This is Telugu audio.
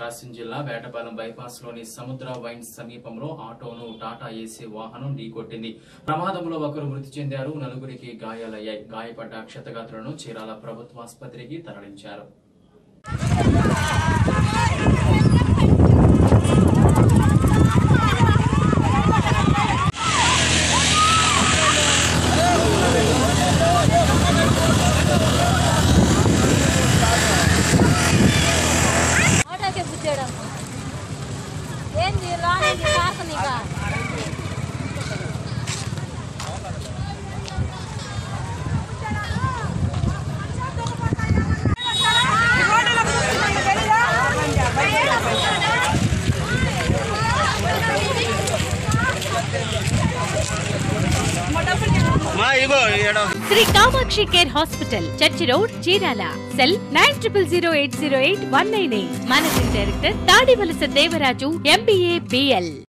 ప్రకాశం జిల్లా వేటపాలెం బైపాస్లోని సముద్ర వైన్ సమీపంలో ఆటోను టాటా ఏసీ వాహనం ఢీకొట్టింది. ప్రమాదంలో ఒకరు మృతి చెందారు నలుగురికి గాయాలయ్యాయి. గాయపడ్డ క్షతగాత్రులను చీరాల ప్రభుత్వాసుపత్రికి తరలించారు. Wala, hindi Shri Kamakshi care hospital church road Chirala. Cell nine triple zero eight zero eight one nine eight. Managing director Tadivalasa Devaraju MBA BL